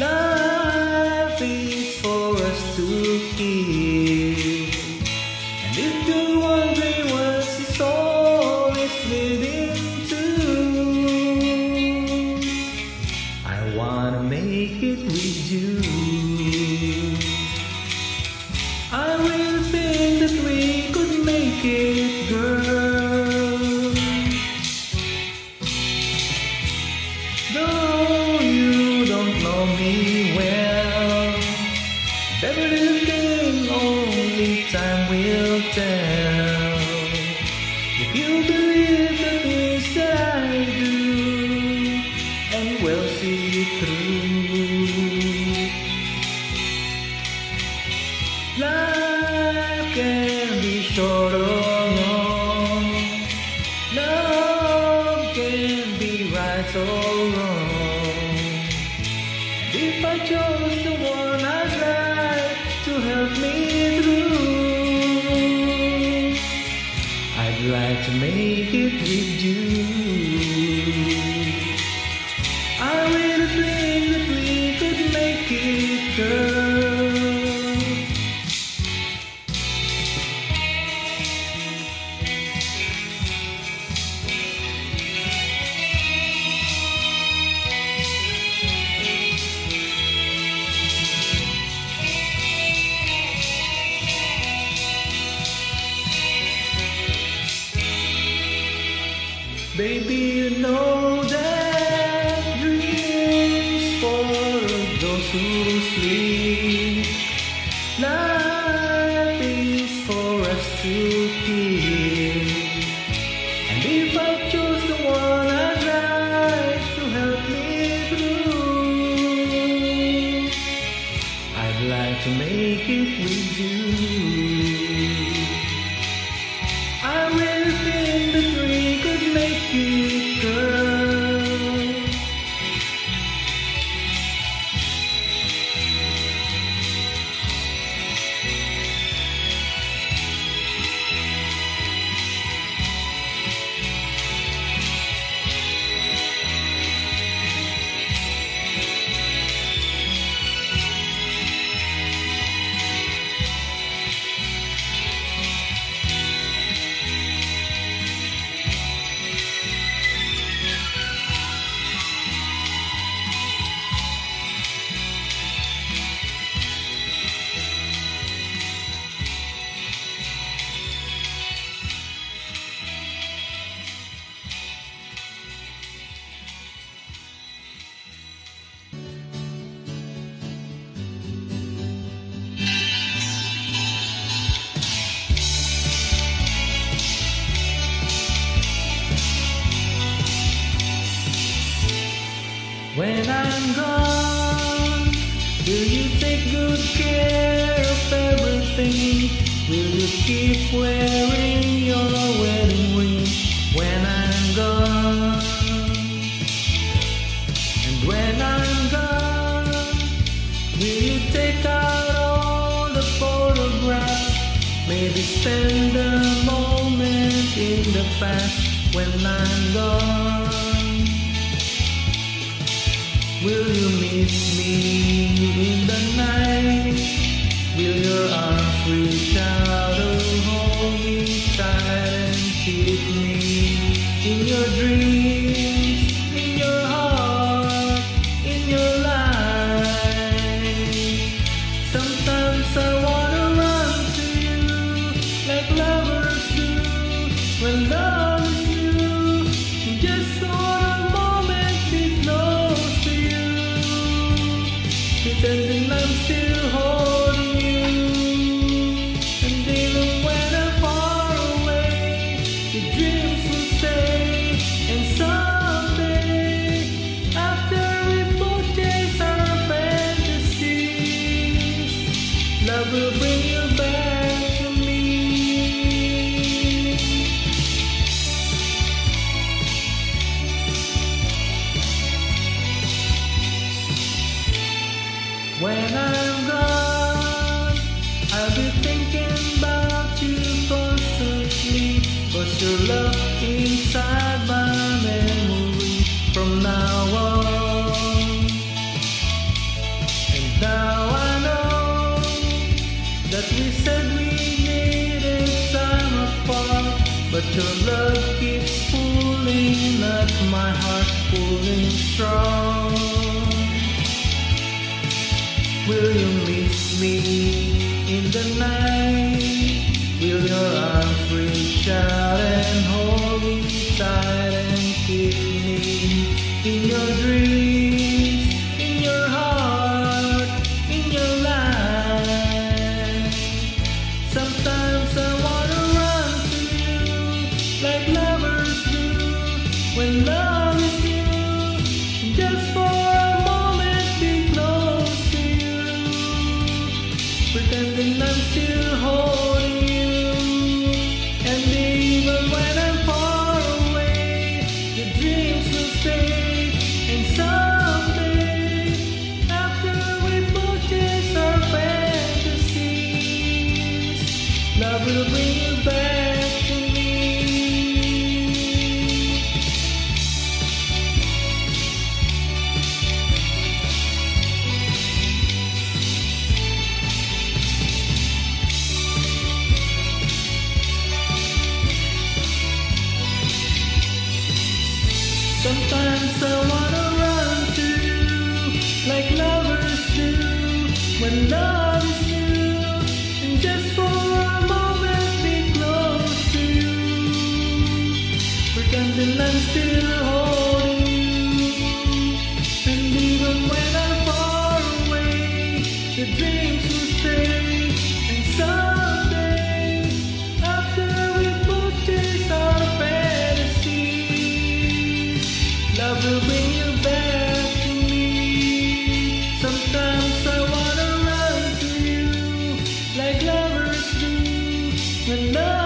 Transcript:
The those who sleep. Life is for us to keep. And if I chose the one I'd like to help me through, I'd like to make it with you. I really think that we could make it, When I'm gone, will you take good care of everything? Will you keep wearing your wedding ring when I'm gone? And when I'm gone, will you take out all the photographs? Maybe spend a moment in the past when I'm gone. Will you miss me in the night? Will your arms reach out to hold me tight and keep me pretending I'm still from now on. And now I know that we said we needed time apart. But your love keeps pulling at my heart, pulling strong. Will you miss me in the night? I'm still holding you. And even when I'm far away, dreams will stay. And someday, after we purchase our fantasies, love will bring you back. Sometimes I wanna run to, like lovers do, when love. to